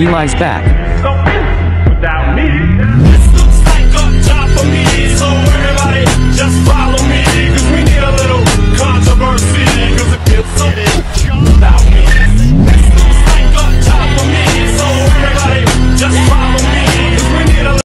Eli's back.